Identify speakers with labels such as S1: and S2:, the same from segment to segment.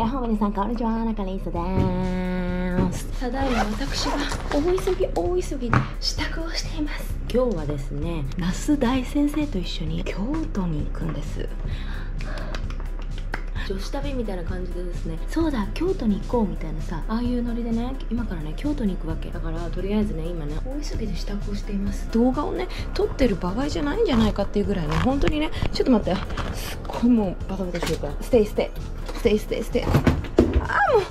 S1: やっほー皆さんこんにちは中里依紗です。ただいま私が大急ぎ大急ぎで支度をしています。今日はですね那須大先生と一緒に京都に行くんです女子旅みたいな感じでですね。そうだ京都に行こうみたいなさ。ああいうノリでね今からね京都に行くわけ。だからとりあえずね今ね大急ぎで支度をしています。動画をね撮ってる場合じゃないんじゃないかっていうぐらいね本当にねちょっと待って。すっごいもうバタバタしてるから。stay stay stay stay stay ああもう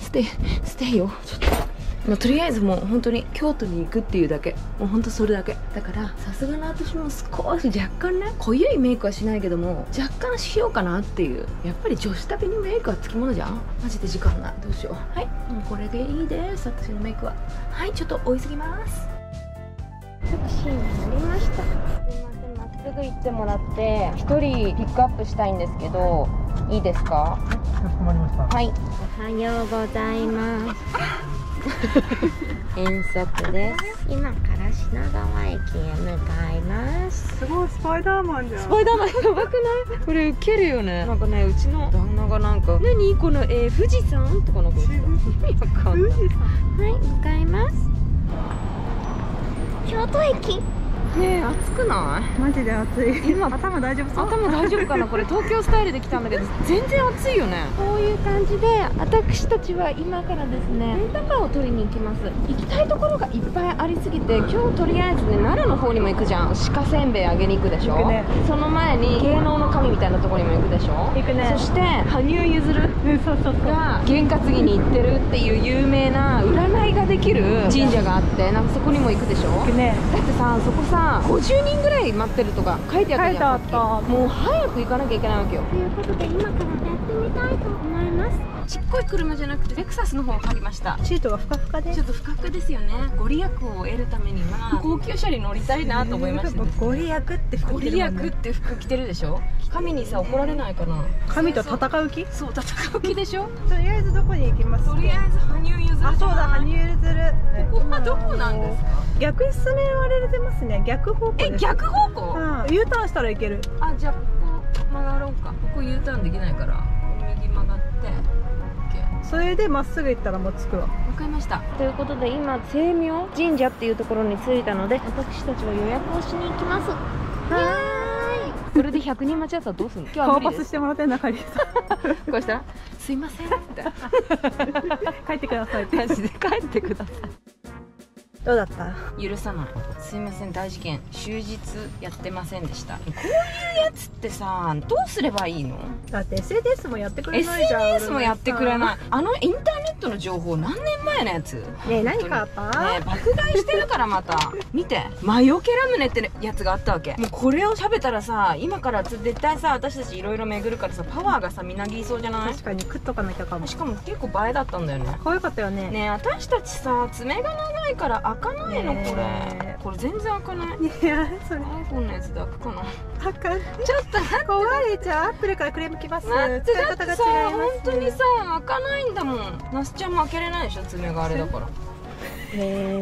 S1: stay stay よ。ちょっとまあ、とりあえずもう本当に京都に行くっていうだけ。もう本当それだけ。だからさすがの私も少し若干ね濃ゆいメイクはしないけども若干しようかなっていう。やっぱり女子旅にメイクはつきものじゃん。マジで時間ない。どうしよう。はい。もうこれでいいです。私のメイクは。はい。ちょっと追いすぎます。タクシーに乗りました。すいません。まっすぐ行ってもらって一人ピックアップしたいんですけどいいですか？
S2: かしこまりました。
S1: はい。おはようございます。遠足です。今から品川駅へ向かいます。
S2: すごいスパイダーマンじゃん。
S1: スパイダーマンやばくない？これウケるよね。なんかね、うちの旦那がなんか、何？この、えー、富士山とかなんか言っ。はい、向かいます。京都駅。ねえ、暑くない？
S2: マジで暑い。
S1: 今
S2: 頭大丈夫そう？
S1: 頭大丈夫かな？これ東京スタイルで来たんだけど全然暑いよね。こういう感じで私たちは今からですねレンタカーを取りに行きます。行きたいところがいっぱいありすぎて今日とりあえずね奈良の方にも行くじゃん。鹿せんべいあげに行くでしょ？
S2: 行くね。
S1: その前に芸能の神みたいなところにも行くでしょ？
S2: 行くね。
S1: そして羽生結弦
S2: うん、そうそうそう。
S1: が験担ぎに行ってるっていう有名な占いができる神社があってなんかそこにも行くでしょ？
S2: 行くね。
S1: だってさそこさ50人ぐらい待ってるとか書いてあったじゃん
S2: 書
S1: もう早く行かなきゃいけないわけよ。ということで今からやってみたいと思います。ちっこい車じゃなくてレクサスの方を借りました。
S2: シートがふかふかで
S1: ちょっと不覚ですよね。ご利益を得るためには高級車に乗りたいなと思いましてです。ね
S2: ご利益って服
S1: ご利益って服着てるでしょ。神にさ怒られないかな。
S2: 神と戦う気？
S1: そう戦う気でしょ。
S2: とりあえずどこに行きます？
S1: とりあえず羽生結弦
S2: あ、そうだ、羽生結弦。
S1: ここはどこなんですか？
S2: 逆に進められてますね逆方向です。
S1: え逆方向？
S2: うん、U ターンしたらいける。
S1: あじゃあここ曲がろうか。ここ U ターンできないから右曲がって OK
S2: それでまっすぐ行ったらもう着くわ。
S1: わかりました。ということで今清明神社っていうところに着いたので私たちは予約をしに行きます。はーい。これで100人待ちだったらどうすんの？今日は
S2: パスしてもらってん中に
S1: こうしたら「すいません」って。
S2: 帰ってください。って
S1: マジで帰ってくださ
S2: どうだった？
S1: い許さない。すいません大事件。終日やってませんでした。こういうやつってさどうすればいいの？
S2: だって SNS もやってくれないじゃん
S1: SNS もやってくれない。あのインターネットの情報何年前のやつ？
S2: ねえ何かあった？
S1: ね爆買いしてるからまた。見て。魔除けラムネってやつがあったわけ。もうこれを食べたらさ今から絶対さ私たちいろいろ巡るからさパワーがさみなぎりそうじゃない？
S2: 確かに食っとかなきゃかも。
S1: しかも結構映えだったんだよね。
S2: 可愛かったよね。
S1: ねえ私たちさ爪が長いから開かないの
S2: ね
S1: これ。
S2: え
S1: これ全然開かない。
S2: いやそれ。
S1: iPhone のやつで開くかな
S2: あかん
S1: ちょっと待って。
S2: 壊れちゃうアップルからクレーム来ます。
S1: 待ってだってさ
S2: ます
S1: 本当にさ開かないんだもん。那須ちゃんも開けれないでしょ爪があれだから。
S2: へえ。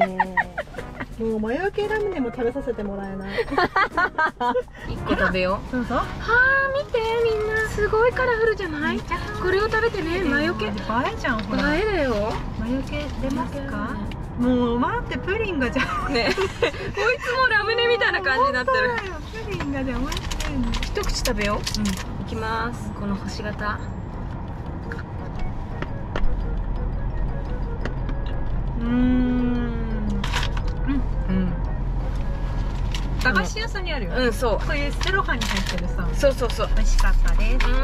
S2: もう魔除けラムネも食べさせてもらえない。
S1: 1個食べよう。
S2: どうぞ。
S1: はあ見てみんな。すごいカラフルじゃない？これを食べてね魔除け。映
S2: 映えじゃんほら。
S1: えだよ。
S2: 魔除け出ますか？もう待ってプリンがじゃん
S1: ね。こいつもラムネみたいな感じになってる。
S2: プリンがじゃん美味しいの
S1: 一口食べよう。いきます。この星型
S2: うん駄菓子屋さんにあるよ
S1: うんそう。
S2: こういうセロハンに入ってるさ。
S1: そうそうそう。
S2: 美味しかったです
S1: うん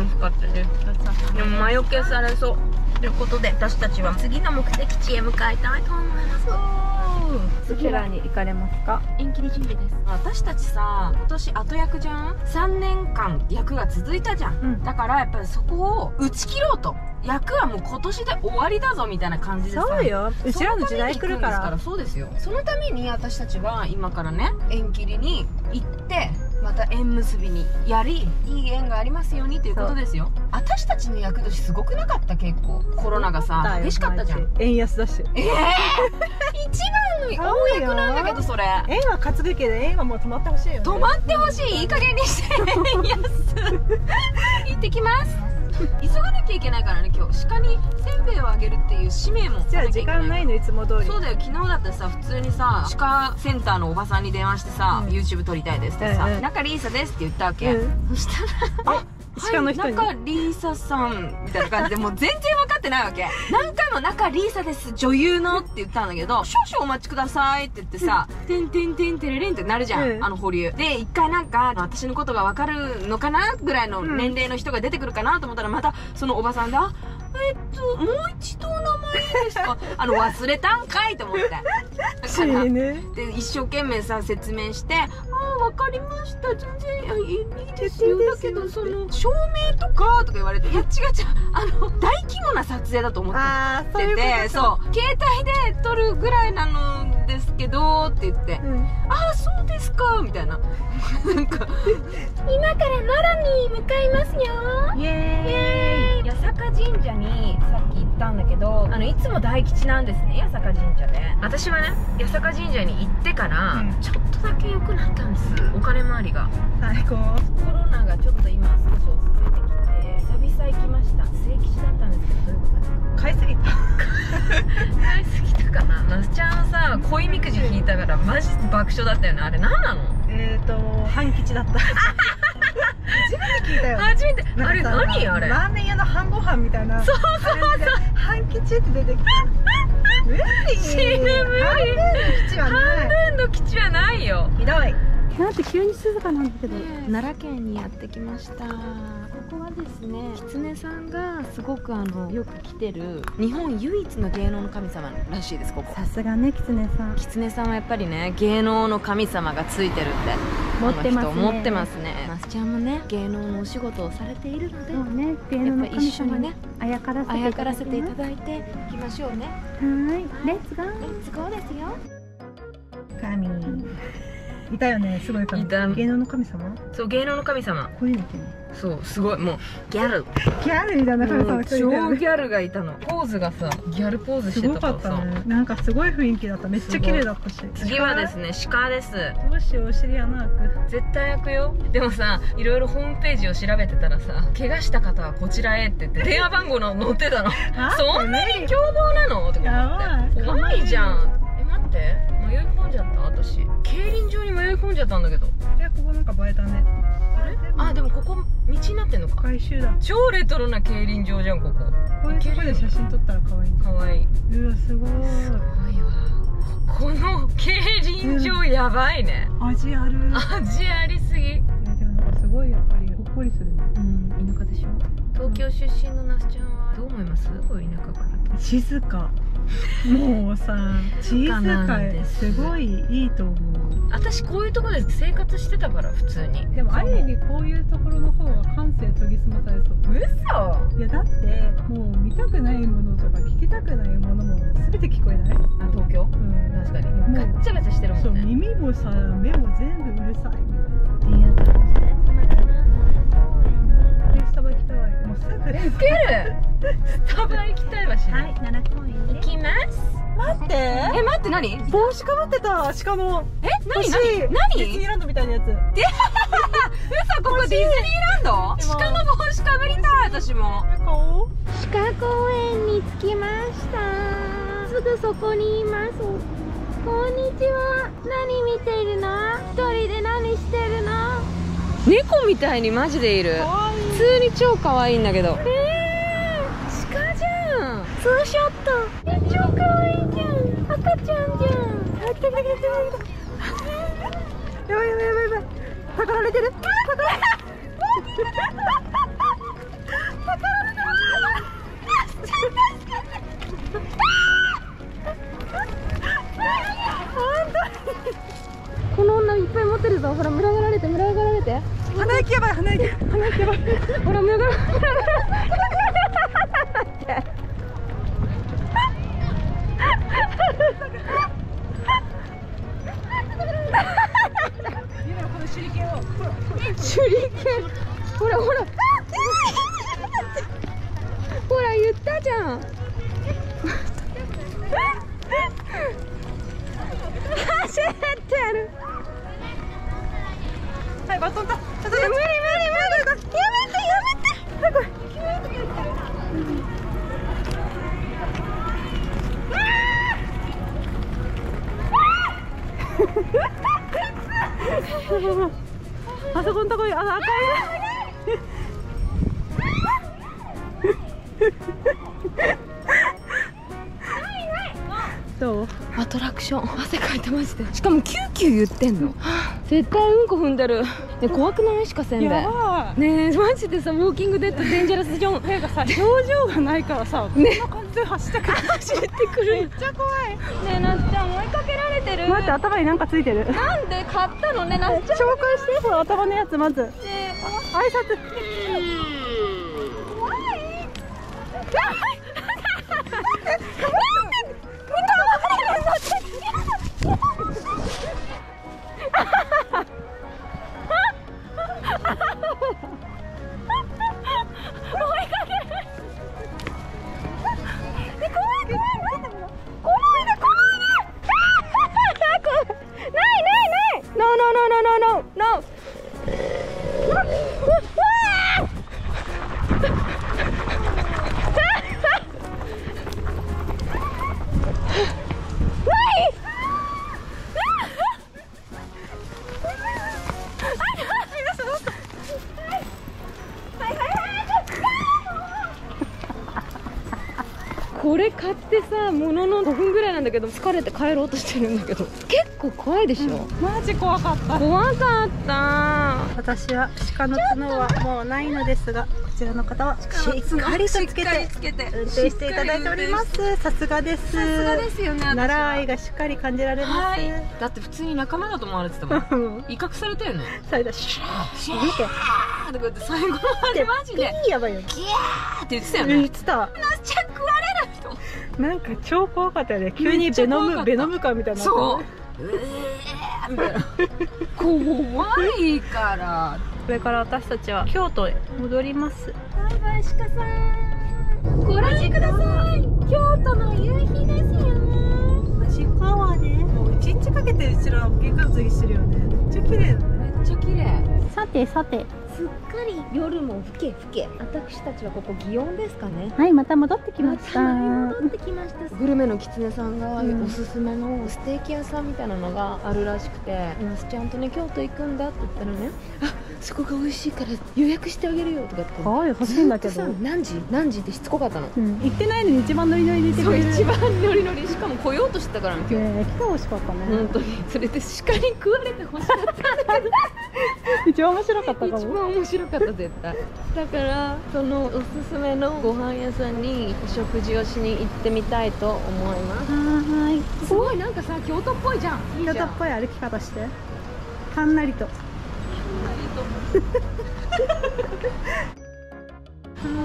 S1: うん深かったですでも魔除けされそう。ということで私たちは次の目的地へ向かいたいと思います
S2: どちらに行かれますか
S1: 縁切り準備です。私たちさ今年後役じゃん？3年間役が続いたじゃん、
S2: うん。
S1: だからやっぱりそこを打ち切ろうと。役はもう今年で終わりだぞみたいな感じでさ。
S2: そうよ。うちらの時代来るから。
S1: そうですよ。そのために私たちは今からね縁切りに行ってまた縁結びにやりいい縁がありますようにということですよ。私たちの役年すごくなかった結構。コロナがさ激しかったじゃん。
S2: 円安だし。
S1: ええ一番の大役なんだけどそれ。
S2: 円は担ぐけど円はもう止まってほしいよね。
S1: 止まってほしい。いい加減にして。円安。行ってきます 急がなきゃいけないからね今日。鹿にせんべいをあげるっていう使命も
S2: じゃあ時間ないのいつも通り。
S1: そうだよ。昨日だってさ普通にさ鹿センターのおばさんに電話してさ、
S2: うん。
S1: YouTube 撮りたいですってさ
S2: うんうん「
S1: 中リーサです」って言ったわけ、
S2: うん。
S1: そしたら「あはい、中リーサさん」みたいな感じでもう全然分かってないわけ。何回も「中リーサです女優の」って言ったんだけど「少々お待ちください」って言ってさ「てんてんてんてれれん」ってなるじゃん、
S2: うん
S1: あの保留で一回なんか私のことが分かるのかなぐらいの年齢の人が出てくるかなと思ったらまたそのおばさんで「あえっともう一度お名前いいですか? 」あの忘れたんかいと思って。だ
S2: 死
S1: から
S2: ぬ
S1: で一生懸命さ説明して「ああ分かりました。全然いやいいですよ。だけどその照明とか」とか言われて「いや違う違う。あの大規模な撮影だと思っててそう。携帯で撮るぐらいなのですけど」って言って
S2: うん「
S1: ああそうですか」みたいな。なんか「今から奈良に向かいますよ」
S2: イエーイ
S1: 八坂神社にさっき行ったんだけどあのいつも大吉なんですね八坂神社で。私はね八坂神社に行ってから、
S2: うん。
S1: ちょっとだけ良くなったんですお金回りが。
S2: 最高。
S1: コロナがちょっと今少し落ち着いてきて久々行きました。末吉だったんですけどどういうことですか？
S2: 買いすぎた。
S1: 買いすぎたかな。那須ちゃんさ恋みくじ引いたからマジ爆笑だったよね。あれ何なの？
S2: えっと半吉だった 初めて聞いたよ
S1: 初めてあれ何あれ？
S2: ラーメン屋の半ご飯みたいなそうそうそう。半吉って出てきた。無理。
S1: 死ぬ無理。
S2: 半分の吉は
S1: 半
S2: ない。
S1: 分の吉はないよ。
S2: ひどい。なんて急に静かなんだけど。
S1: 奈良県にやってきました。ここはですね狐さんがすごくあのよく来てる日本唯一の芸能の神様らしいですここ。
S2: さすがね狐さん。
S1: 狐さんはやっぱりね芸能の神様がついてるって
S2: 持ってますね。
S1: 持ってますね。那須ちゃんもね芸能のお仕事をされているので
S2: ね芸能の
S1: 一緒にね
S2: あやからせて
S1: あやからせていただいていきましょうね。
S2: はいレッツゴー。
S1: レッツゴーですよ。
S2: 神いたよねすごい神
S1: いた。
S2: 芸能の神様？
S1: そう芸能の神様。
S2: こういうのってね
S1: そうすごい。もうギャル。
S2: ギャルみたいな神様
S1: もう
S2: 一人いたよね。
S1: 超ギャルがいたの。ポーズがさギャルポーズし
S2: すご
S1: てたかさ。
S2: からったね。なんかすごい雰囲気だった。めっちゃ綺麗だったし。
S1: 次はですね鹿です。
S2: どうしようお尻穴開く。
S1: 絶対開くよ。でもさいろいろホームページを調べてたらさ怪我した方はこちらへって言って電話番号の載ってたの。そんなに凶暴なの？とか
S2: やばい。
S1: 思って怖いじゃん。え待って迷い込んじゃった？私。競輪場に迷い込んじゃったんだけど。
S2: いやここなんか映えたね。
S1: あれ？あでもここ道になってんのか。
S2: 回収だ。
S1: 超レトロな競輪場じゃんここ。
S2: こういうとこで写真撮ったら可愛い。
S1: かわい。いう
S2: わすご
S1: すごいわ。この競輪場やばいね、
S2: い味ある。
S1: 味ありすぎ。
S2: いやでもなんかすごいやっぱりほっこりするね。
S1: うん田舎でしょ。東京出身の那須ちゃんはどう思います？こういう田舎から。
S2: 静かもうさ静
S1: かなん
S2: か
S1: です
S2: すごいいいと思う。
S1: 私こういうとこで生活してたから普通に。
S2: でもある意味こういうところの方が感性研ぎ澄まされそう。
S1: 嘘。
S2: いやだってもう見たくないものとか聞きたくないものも全て聞こえない？
S1: あ東京？
S2: うん。
S1: 確かに。
S2: もう
S1: ガッチャガチャしてるも
S2: そうん
S1: ね
S2: 耳もさ目も全部うるさい。み
S1: っていう感じで今から
S2: たいな。スタバ行きたい。もうすぐ。
S1: ウケるスタバ行きたいわし
S2: はい奈良公園
S1: 行きます。
S2: 待って。
S1: え待って何？
S2: 帽子かぶってたしかも。
S1: え何？
S2: 欲しい
S1: 何？
S2: ディズニ
S1: 何
S2: ーランドみたいなやつ。
S1: 嘘ここディズニーランド？鹿の帽子かぶりたい私も。
S2: 顔
S1: 鹿公園に着きました。すぐそこにいます。こんにちは。何見てるの？一人で何してるの？猫みたいにマジでいる。
S2: かわいい。
S1: 普通に超可愛いんだけど。えー、ツーショットえ超可愛いじゃん。赤ちゃんじゃん。
S2: あ来た来た来た来たやばいやばいやばい。やばいたかられてる。たかられ
S1: この女いっぱい持ってるぞ。ほら群がられて群がられて。
S2: 鼻息やばい鼻息。鼻息やばい。
S1: ほら群がられて
S2: 手裏剣ほら
S1: ほらほらほら言ったじゃん走ってる
S2: はいバトンだ
S1: 無理無理無理やめてやめて
S2: あそこのとこにあの赤いど う。
S1: アトラクション。汗かいてまして。しかもキューキュー言ってんの。絶対うんこ踏んでる。ね怖くない？しかせんべ
S2: やば
S1: ねえマジでさウォーキングデッド dangerous zone。
S2: いなんかさ表情がないからさ、こんな感じで走ってくる。
S1: 走ってくる。
S2: めっちゃ怖い。
S1: ねえなっちゃん追いかけられてる。
S2: 待って頭になんかついてる。
S1: なんで買ったのねなっちゃん。
S2: 紹介してほら頭のやつまず。
S1: ねえ
S2: 挨拶
S1: けど疲れて帰ろうとしてるんだけど。結構怖いでしょ、
S2: マジ怖かった。
S1: 怖かった。
S2: 私は鹿の角はもうないのですがこちらの方はしっかりとつけて
S1: つけて。
S2: 運転していただいております。さすがです。
S1: さすがですよね
S2: 奈良愛がしっかり感じられます、
S1: はい。だって普通に仲間だと思われてたもん。
S2: うん。
S1: 威嚇されたよね。
S2: それだシュー。見て。
S1: あーとか言って最後までマジで
S2: ピーやばいよ。
S1: ギャーって言ってたよね。
S2: 言ってたなんか超怖かったよね。急にベノムベノム感みたいにな
S1: そう。うえーみたいな。怖いから。
S2: これから私たちは京都へ戻ります。
S1: バイバイ鹿さん。ご覧ください。京都の夕日ですよ。
S2: 足川でもう一日かけてうちら験担ぎしてるよね。めっちゃ綺麗だね。
S1: めっちゃ綺麗。
S2: さてさて
S1: すっかり夜も更け更け。私たちはここ祇園ですかね。
S2: はいまた戻ってきました。
S1: 戻ってきました。グルメのキツネさんが
S2: うん。
S1: おすすめのステーキ屋さんみたいなのがあるらしくて「那須ちゃんとね京都行くんだ」って言ったらね「あそこが美味しいから予約してあげるよ」とかって。
S2: 可愛い欲しいんだけど。
S1: 何時何時ってしつこかったの？
S2: うん、行ってないのに一番ノリノリでいてく
S1: そう
S2: れる
S1: 一番ノリノリしかも来ようとしてたからね今日、
S2: ねえ来てほしかったね、
S1: 本当に。それで鹿に食われてほしかった
S2: 一番面白かったか
S1: 一
S2: も
S1: 番面白かった絶対。だからそのおすすめのご飯屋さんにお食事をしに行ってみたいと思います。
S2: はーい。
S1: すごいなんかさ京都っぽいじゃん。
S2: 京都っぽい歩き方して。はんなりと
S1: 美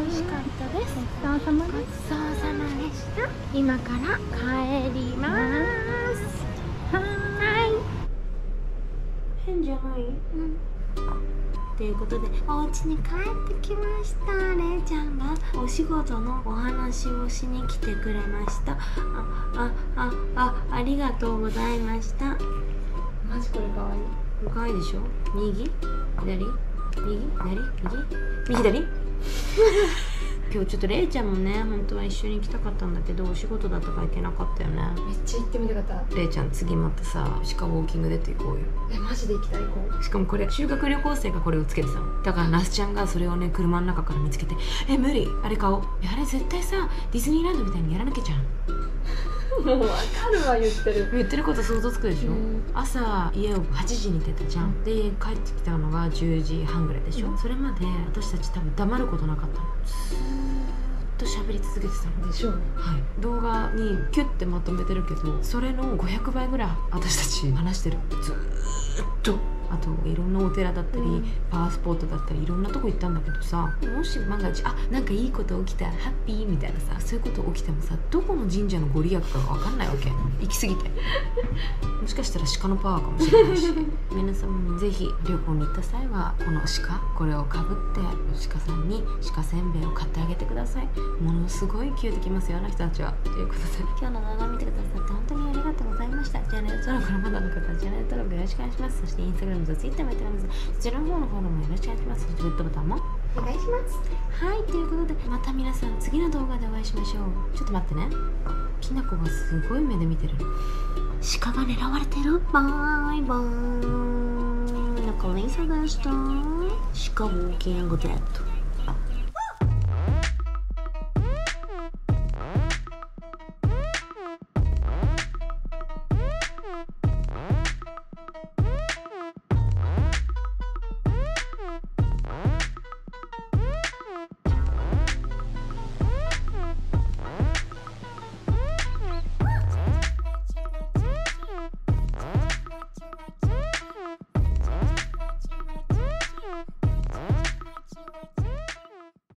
S1: 味しかったです
S2: ごちそうさま
S1: ごちそうさまでした。今から帰ります。はい。変じゃない。うん。ということでお家に帰ってきましたれいちゃんがお仕事のお話をしに来てくれました。ああああありがとうございました。マジこれかわいい。かわいいでしょ？右？左？右？左？右？右？左？今日ちょっとれいちゃんもね本当は一緒に行きたかったんだけどお仕事だったから行けなかったよね。
S3: めっちゃ行ってみたかった。
S1: れいちゃん次またさ鹿ウォーキングでって行こうよ。
S3: えマジで行きたい行こう。
S1: しかもこれ修学旅行生がこれをつけてたのだから那須ちゃんがそれをね車の中から見つけて「え無理？あれ買おう」あれ絶対さディズニーランドみたいにやらなきゃじゃん
S3: もう分かるわ言ってる。
S1: 言ってること想像つくでしょ、
S3: うん。
S1: 朝家を8時に出たじゃん、で家帰ってきたのが10時半ぐらいでしょ、
S3: うん。
S1: それまで私たち多分黙ることなかったの。ずーっと喋り続けてたの。
S3: でしょうね。
S1: はい、動画にキュッてまとめてるけどそれの500倍ぐらい私たち話してる。ずーっとあといろんなお寺だったり、
S3: うん。
S1: パワースポットだったりいろんなとこ行ったんだけどさもし万が一あなんかいいこと起きたハッピーみたいなさそういうこと起きてもさどこの神社のご利益かが分かんないわけ。行き過ぎて。もしかしたら鹿のパワーかもしれないし。皆さんもぜひ旅行に行った際はこの鹿これをかぶって鹿さんに鹿せんべいを買ってあげてください。ものすごいキューてきますよあの人たちは。ということで。今日の動画を見てくださって本当にありがとうございました。チャンネル登録のまだの方はチャンネル登録よろしくお願いします。そしてインスタグラムとツイッターもやっております。そちらの方のフォローもよろしくお願いします。グッドボタンも。
S3: お願いします。
S1: はい。ということでまた皆さん次の動画でお会いしましょう。ちょっと待ってね。きなこがすごい目で見てる。鹿が狙われてる？バイバイ。中リサでした。鹿ウォーキングデッド